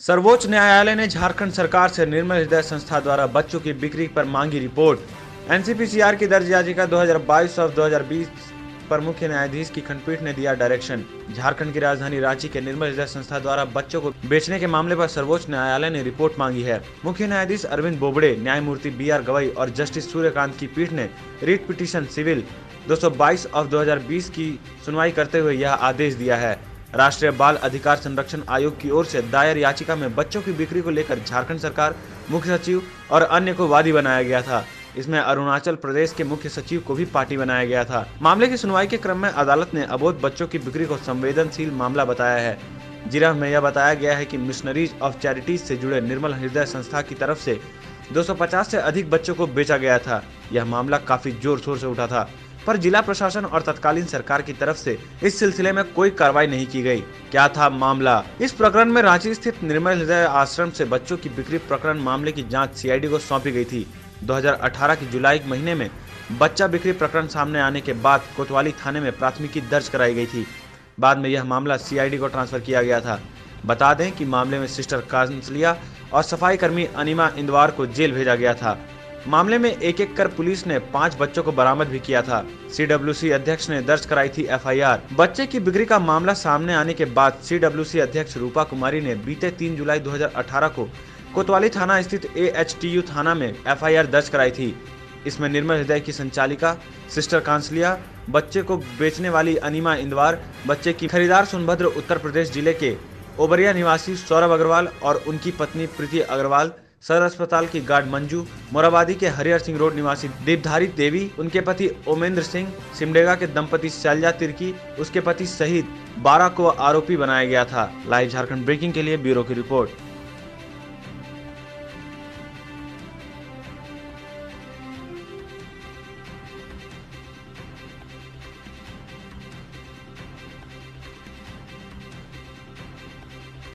सर्वोच्च न्यायालय ने झारखंड सरकार से निर्मल हृदय संस्था द्वारा बच्चों की बिक्री पर मांगी रिपोर्ट। एनसीपीसीआर की दर्ज याचिका 2022 और 2020 पर मुख्य न्यायाधीश की खंडपीठ ने दिया डायरेक्शन। झारखंड की राजधानी रांची के निर्मल हृदय संस्था द्वारा बच्चों को बेचने के मामले पर सर्वोच्च न्यायालय ने रिपोर्ट मांगी है। मुख्य न्यायाधीश अरविंद बोबड़े, न्यायमूर्ति बी आर गवई और जस्टिस सूर्यकांत की पीठ ने रिट पिटीशन सिविल 222 ऑफ़ 2020 की सुनवाई करते हुए यह आदेश दिया है। राष्ट्रीय बाल अधिकार संरक्षण आयोग की ओर से दायर याचिका में बच्चों की बिक्री को लेकर झारखंड सरकार, मुख्य सचिव और अन्य को वादी बनाया गया था। इसमें अरुणाचल प्रदेश के मुख्य सचिव को भी पार्टी बनाया गया था। मामले की सुनवाई के क्रम में अदालत ने अबोध बच्चों की बिक्री को संवेदनशील मामला बताया है। जिरह में यह बताया गया है कि मिशनरीज ऑफ़ चैरिटीज से जुड़े निर्मल हृदय संस्था की तरफ़ से 250 से अधिक बच्चों को बेचा गया था। यह मामला काफ़ी ज़ोर शोर से उठा था। पर जिला प्रशासन और तत्कालीन सरकार की तरफ़ से इस सिलसिले में कोई कार्रवाई नहीं की गई। क्या था मामला? इस प्रकरण में रांची स्थित निर्मल हृदय आश्रम से बच्चों की बिक्री प्रकरण मामले की जाँच सीआईडी को सौंपी गई थी। 2018 की जुलाई महीने में बच्चा बिक्री प्रकरण सामने आने के बाद कोतवाली थाने में प्राथमिकी दर्ज कराई गई थी। बाद में यह मामला सीआईडी को ट्रांसफ़र किया गया था। बता दें कि मामले में सिस्टर कांसलिया और सफ़ाई कर्मी अनिमा इंदवार को जेल भेजा गया था। मामले में एक एक कर पुलिस ने पाँच बच्चों को बरामद भी किया था। सीडब्ल्यूसी अध्यक्ष ने दर्ज कराई थी एफआईआर बच्चे की बिक्री का मामला सामने आने के बाद सीडब्ल्यूसी अध्यक्ष रूपा कुमारी ने बीते तीन जुलाई 2018 को कोतवाली थाना स्थित एएचटीयू थाना में एफआईआर दर्ज कराई थी। इसमें निर्मल हृदय की संचालिका, सिस्टर कांसलिया, बच्चे को बेचने वाली अनिमा इंदवार, बच्चे की खरीदार सोनभद्र उत्तर प्रदेश ज़िले के ओबरिया निवासी सौरभ अग्रवाल और उनकी पत्नी प्रीति अग्रवाल सदर अस्पताल की गार्ड मंजू मोराबादी के हरिहर सिंह रोड निवासी दीपधारी देवी, उनके पति ओमेंद्र सिंह, सिमडेगा के दंपति शैलजा तिर्की, उसके पति सहित बारह को आरोपी बनाया गया था। लाइव झारखंड ब्रेकिंग के लिए ब्यूरो की रिपोर्ट।